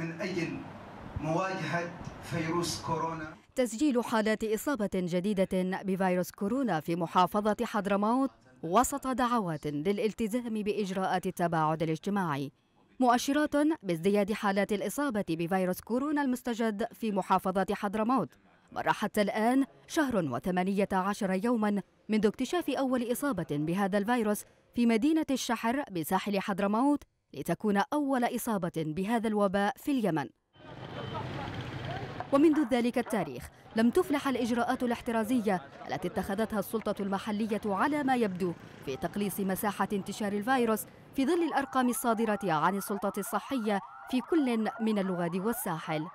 من أجل مواجهة فيروس كورونا؟ تسجيل حالات إصابة جديدة بفيروس كورونا في محافظة حضرموت وسط دعوات للالتزام بإجراءات التباعد الاجتماعي مؤشرات بازدياد حالات الإصابة بفيروس كورونا المستجد في محافظة حضرموت. مر حتى الآن شهر وثمانية عشر يوما منذ اكتشاف أول إصابة بهذا الفيروس في مدينة الشحر بساحل حضرموت لتكون أول إصابة بهذا الوباء في اليمن. ومنذ ذلك التاريخ لم تفلح الإجراءات الاحترازية التي اتخذتها السلطة المحلية على ما يبدو في تقليص مساحة انتشار الفيروس في ظل الأرقام الصادرة عن السلطة الصحية في كل من اللغاد والساحل.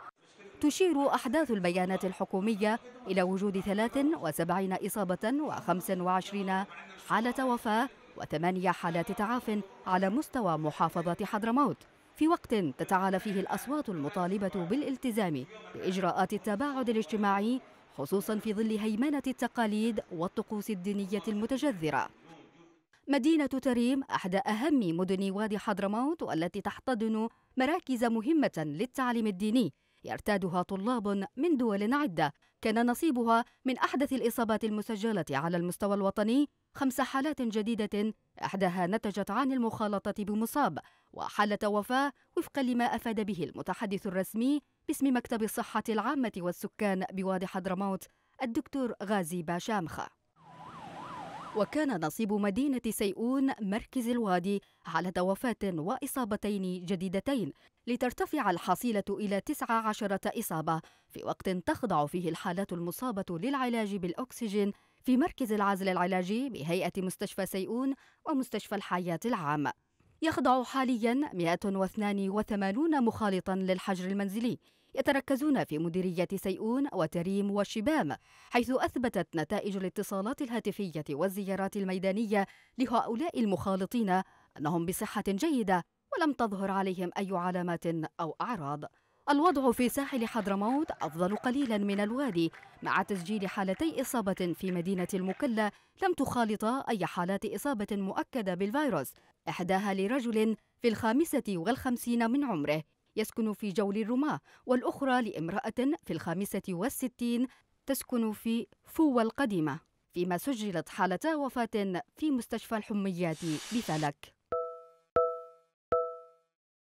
تشير أحداث البيانات الحكومية إلى وجود 73 إصابة و25 حالة وفاة وثمانية حالات تعاف على مستوى محافظة حضرموت. في وقت تتعالى فيه الأصوات المطالبة بالالتزام بإجراءات التباعد الاجتماعي خصوصا في ظل هيمنة التقاليد والطقوس الدينية المتجذرة. مدينة تريم أحدى أهم مدن وادي حضرموت والتي تحتضن مراكز مهمة للتعليم الديني. يرتادها طلاب من دول عدة. كان نصيبها من أحدث الإصابات المسجلة على المستوى الوطني خمس حالات جديدة إحداها نتجت عن المخالطة بمصاب وحالة وفاة وفقا لما أفاد به المتحدث الرسمي باسم مكتب الصحة العامة والسكان بوادي حضرموت الدكتور غازي باشامخة وكان نصيب مدينة سيئون مركز الوادي على وفاة وإصابتين جديدتين لترتفع الحصيلة إلى 19 إصابة في وقت تخضع فيه الحالات المصابة للعلاج بالأكسجين في مركز العزل العلاجي بهيئة مستشفى سيئون ومستشفى الحياة العام. يخضع حاليا 182 مخالطا للحجر المنزلي يتركزون في مديرية سيئون وتريم وشبام حيث أثبتت نتائج الاتصالات الهاتفية والزيارات الميدانية لهؤلاء المخالطين أنهم بصحة جيدة ولم تظهر عليهم أي علامات أو أعراض. الوضع في ساحل حضرموت أفضل قليلا من الوادي مع تسجيل حالتي إصابة في مدينة المكلا لم تخالطا أي حالات إصابة مؤكدة بالفيروس إحداها لرجل في الخامسة والخمسين من عمره. يسكن في جول الرماة والأخرى لامرأة في الخامسة والستين تسكن في فوة القديمة فيما سجلت حالتا وفاة في مستشفى الحميات بفلك.